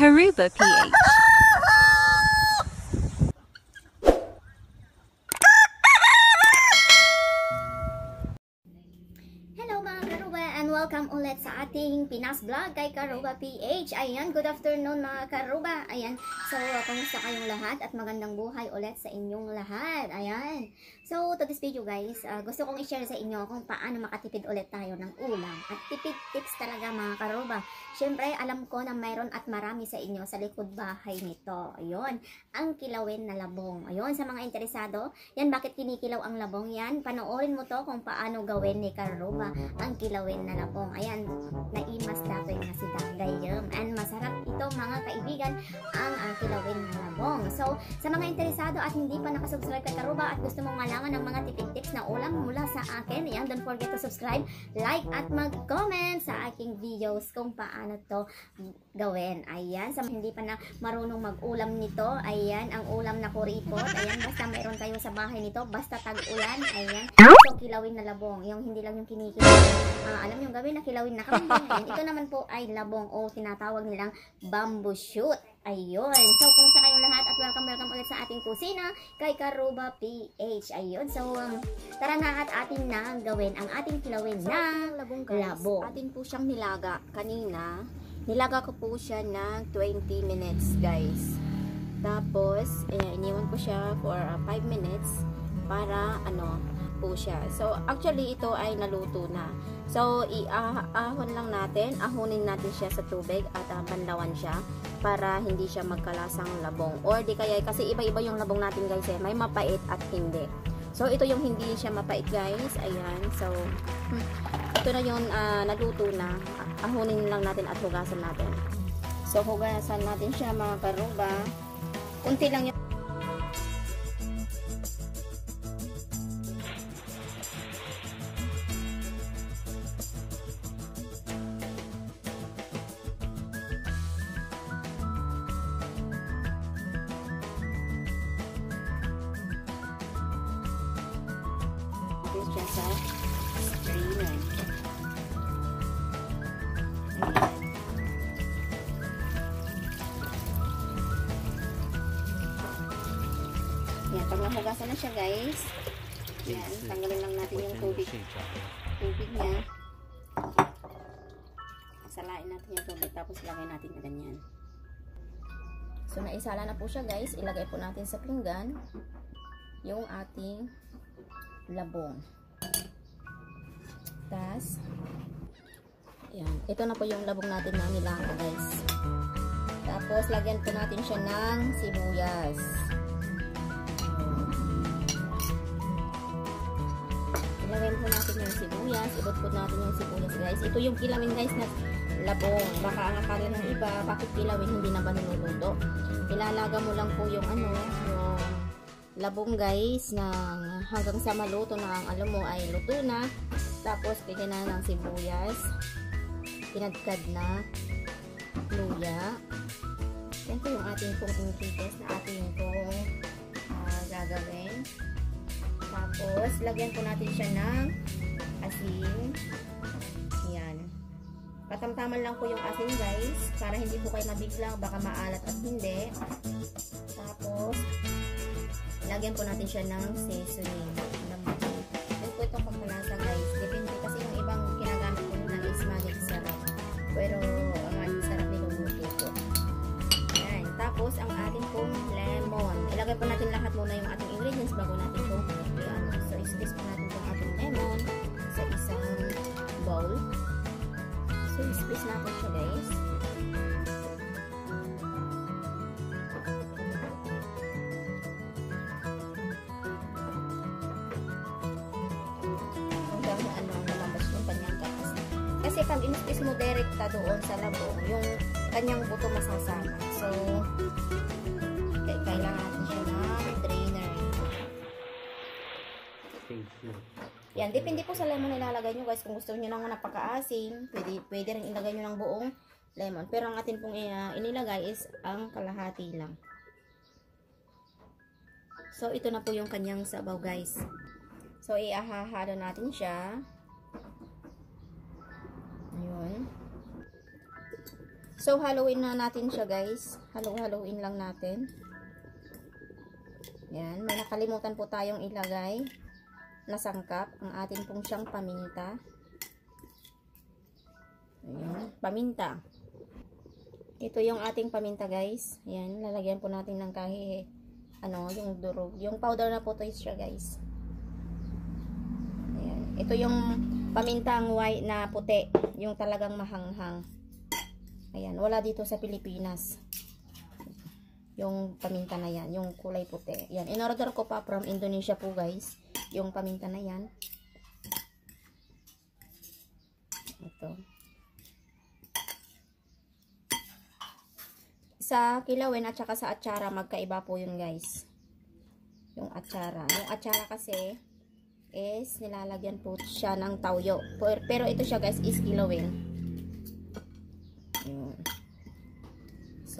Karuba PH. Hello mga karuba and welcome ulit sa ating Pinas Vlog kay Karuba PH. Ayan, good afternoon mga karuba. Ayan, so kamusta kayong lahat at magandang buhay ulit sa inyong lahat. Ayan, so to this video guys, uh, gusto kong i-share sa inyo kung paano makatipid ulit tayo ng ulam. At tipid tips talaga mga karuba. Siyempre, alam ko na mayroon at marami sa inyo sa likod bahay nito. Ayun, ang kilawin na labong. Ayun, sa mga interesado, yan bakit kinikilaw ang labong yan? Panoorin mo to kung paano gawin ni Karuba ang kilawin na labong. Ayan, naimas datoy na si Dagayam. And masarap ito mga kaibigan, ang uh, kilawin labong. So, sa mga interesado at hindi pa nakasubscribe kay Karuba at gusto mong malaman ng mga tipid tips na ulam mula sa akin, ayan, don't forget to subscribe, like at mag-comment sa aking videos kung paano to gawin. Ayan, sa hindi pa na marunong mag-ulam nito, ayan, ang ulam na kuripot, ayan, basta mayroon kayo sa bahay nito, basta tag-ulan, ayan, so kilawin na labong, yung hindi lang yung kinikilaw, Ah, alam yung gawin na kilawin na kambing, ayan, ito naman po ay labong o tinatawag nilang bamboo shoot. Ayun. So, kung sa kayong lahat at welcome, welcome ulit sa ating kusina kay Karuba PH. Ayun. So, um, tara na at atin na gawin ang ating kilawin na labong guys. labo. Atin po siyang nilaga kanina. Nilaga ko po siya ng 20 minutes, guys. Tapos, eh, iniwan ko siya for 5 minutes para ano po siya. So, actually, ito ay naluto na. So, iahon lang natin, ahonin natin siya sa tubig at uh, banlawan siya para hindi siya magkalasang labong. Or di kaya, kasi iba-iba yung labong natin guys eh. May mapait at hindi. So, ito yung hindi siya mapait guys. Ayan. So, ito na yung uh, naluto na. Ahonin lang natin at hugasan natin. So, hugasan natin siya mga karuba. Kunti lang yung siya sa strainer. Ayan. Yan, pag nahugasan na siya guys, yan, tanggalin lang natin yung tubig, tubig niya. Salain natin yung tubig, tapos lagay natin na ganyan. So, naisala na po siya guys. Ilagay po natin sa pinggan yung ating labong. Tapos, yan. Ito na po yung labong natin na nilaga guys. Tapos, lagyan po natin siya ng sibuyas. Ilagyan po natin yung sibuyas. Ibot po natin yung sibuyas guys. Ito yung kilawin guys na labong. Baka ang akala ng iba, bakit kilawin hindi na ba niluluto? Ilalaga mo lang po yung ano, labong guys na hanggang sa maluto na ang alam mo ay luto na. Tapos pwede na ng sibuyas. Pinadkad na. Luya. Yan yung ating pong ingredients na ating pong uh, gagawin. Tapos lagyan po natin siya ng asin. Yan. Patamtaman lang po yung asin guys para hindi po kayo mabiglang baka maalat at hindi. Tapos lagyan po natin siya ng seasoning. Yan po itong pampalasa guys. Depende kasi yung ibang ginagamit po na is magic sarap. Pero ang magic sarap niluluto po. Yan. Tapos ang ating pong lemon. Ilagay po natin lahat muna yung ating ingredients bago natin po yan. So squeeze po natin itong ating lemon sa isang bowl. So squeeze natin siya guys. Kasi pag in-squeeze mo direkta doon sa labong, yung kanyang buto masasama. So, kailangan natin siya ng drainer. Yan, depende po sa lemon nilalagay nyo guys. Kung gusto nyo nang napakaasim, pwede, pwede rin ilagay nyo ng buong lemon. Pero ang atin pong uh, inilagay is ang kalahati lang. So, ito na po yung kanyang sabaw guys. So, iahahalo natin siya. So, haluin na natin siya guys. Halo-haluin lang natin. Yan. May nakalimutan po tayong ilagay na sangkap. Ang atin pong siyang paminta. Ayan. Paminta. Ito yung ating paminta guys. Ayan. Lalagyan po natin ng kahit ano, yung durog. Yung powder na po to siya guys. Ayan. Ito yung pamintang white na puti. Yung talagang mahanghang. Ayan, wala dito sa Pilipinas. Yung paminta na yan, yung kulay puti. Yan, in-order ko pa from Indonesia po guys. Yung paminta na yan. Ito. Sa kilawin at saka sa atsara, magkaiba po yun guys. Yung atsara. Yung atsara kasi is nilalagyan po siya ng tawyo. Pero ito siya guys is kilawin.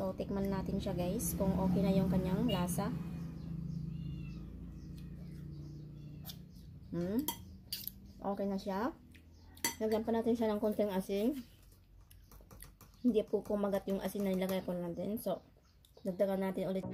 So, tikman natin siya guys. Kung okay na yung kanyang lasa. Hmm? Okay na siya. Lagyan pa natin siya ng konting asin. Hindi po kumagat yung asin na nilagay ko natin. So, dagdagan natin ulit.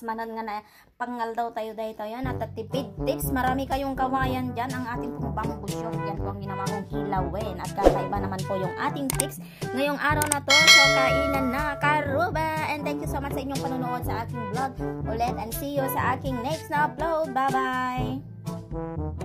Manan nga na pangal daw tayo dahito yan at tipid tips. Marami kayong kawayan dyan. Ang ating pong bamboo shoot. Yan po ang ginawa kong kilawin. At kakaiba naman po yung ating tips ngayong araw na to. So, kainan na karuba. And thank you so much sa inyong panonood sa aking vlog ulit. And see you sa aking next na upload. Bye-bye!